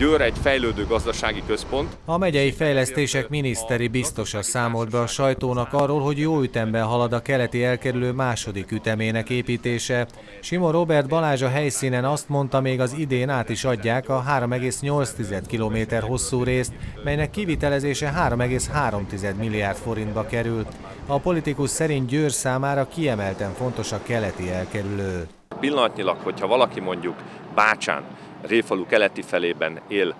Győr egy fejlődő gazdasági központ. A megyei fejlesztések miniszteri biztosa számolt be a sajtónak arról, hogy jó ütemben halad a keleti elkerülő második ütemének építése. Simon Robert Balázs a helyszínen azt mondta, még az idén át is adják a 3,8 km hosszú részt, melynek kivitelezése 3,3 milliárd forintba került. A politikus szerint Győr számára kiemelten fontos a keleti elkerülő. Pillanatnyilag, hogyha valaki mondjuk Bácsán, Réfalu keleti felében él,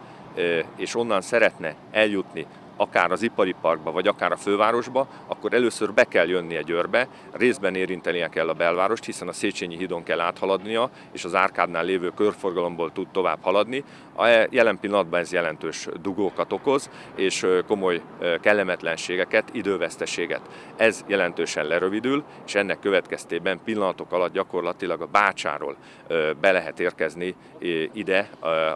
és onnan szeretne eljutni akár az ipari parkba, vagy akár a fővárosba, akkor először be kell jönnie Győrbe, részben érintenie kell a belvárost, hiszen a Széchenyi hídon kell áthaladnia, és az árkádnál lévő körforgalomból tud tovább haladni. A jelen pillanatban ez jelentős dugókat okoz, és komoly kellemetlenségeket, időveszteséget. Ez jelentősen lerövidül, és ennek következtében pillanatok alatt gyakorlatilag a Bácsáról be lehet érkezni ide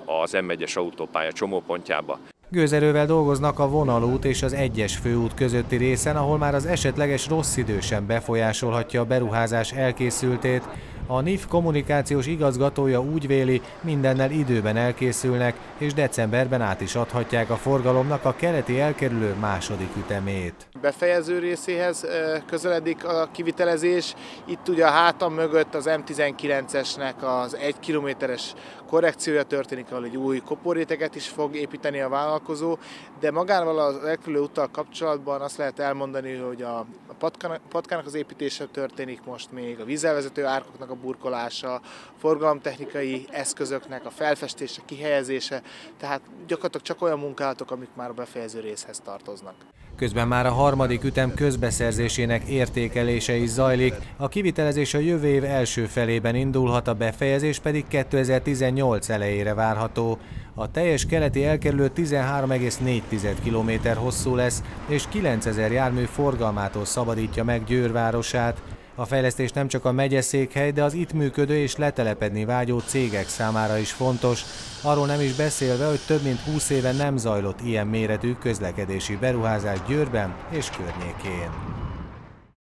az M1-es autópálya csomópontjába. Gőzerővel dolgoznak a vonalút és az egyes főút közötti részen, ahol már az esetleges rossz idő sem befolyásolhatja a beruházás elkészültét, a NIF kommunikációs igazgatója úgy véli, mindennel időben elkészülnek, és decemberben át is adhatják a forgalomnak a keleti elkerülő második ütemét. Befejező részéhez közeledik a kivitelezés. Itt ugye a hátam mögött az M19-esnek az egy kilométeres korrekciója történik, ahol egy új koporéteket is fog építeni a vállalkozó, de magával az elkerülő utal kapcsolatban azt lehet elmondani, hogy a patkának az építése történik most még, a vízelvezető árkoknak a burkolása, forgalomtechnikai eszközöknek a felfestése, kihelyezése, tehát gyakorlatilag csak olyan munkálatok, amik már a befejező részhez tartoznak. Közben már a harmadik ütem közbeszerzésének értékelése is zajlik. A kivitelezés a jövő év első felében indulhat, a befejezés pedig 2018 elejére várható. A teljes keleti elkerülő 13,4 km hosszú lesz, és 9000 jármű forgalmától szabadítja meg Győr városát. A fejlesztés nem csak a megyeszékhely, de az itt működő és letelepedni vágyó cégek számára is fontos, arról nem is beszélve, hogy több mint 20 éve nem zajlott ilyen méretű közlekedési beruházás Győrben és környékén.